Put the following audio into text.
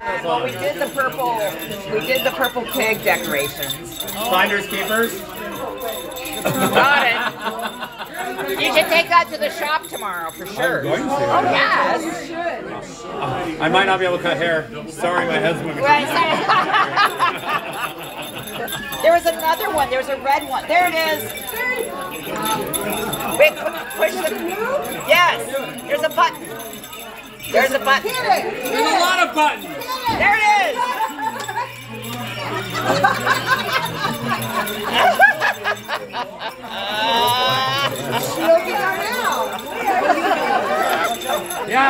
Well, we did the purple. We did the purple pig decorations. Finders keepers. Got it. You should take that to the shop tomorrow for sure. going to. Oh yes. I might not be able to cut hair. Sorry, my head's moving. Right. there was another one. There was a red one. There it is. Wait, push the. Yes. There's a button. There's a button. There's a lot of buttons. There it is. Smoking around. Yeah.